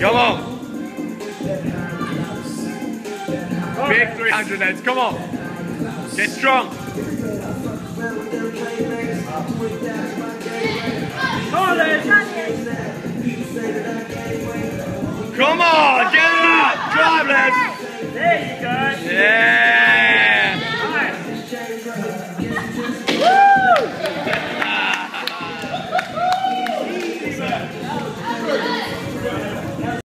Come on. Big 300 heads, come on. Get strong. Come on, come on get it up. Drive, lads. There you go. Yeah. Woo!